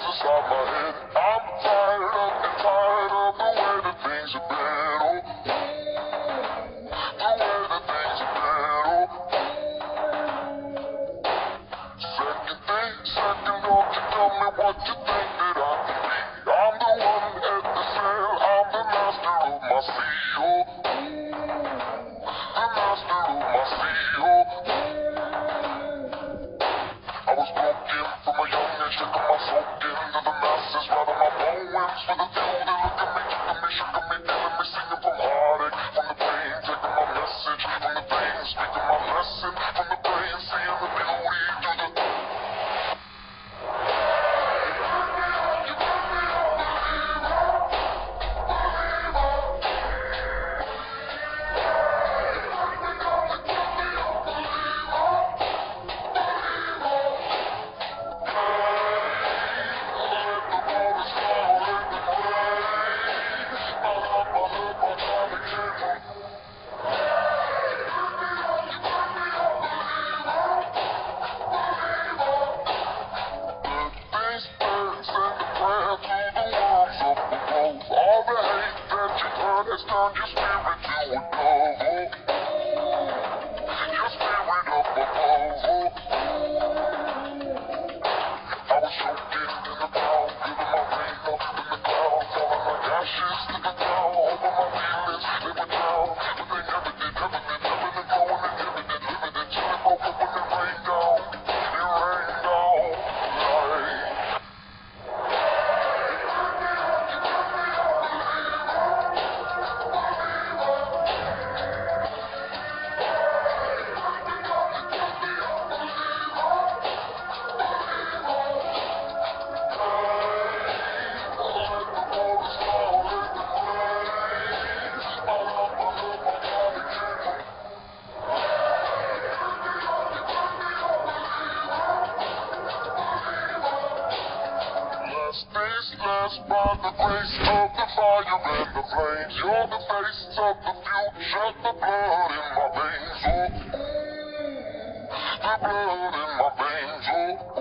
I'm tired of tired of the way that things have been. Oh, the way that things have been. Oh, second second tell me what you think that I. I'm the one at the sail, I'm the master of my sea. Turned days by the grace of the fire and the flames. You're the face of the future, the blood in my veins. Oh, the blood in my veins.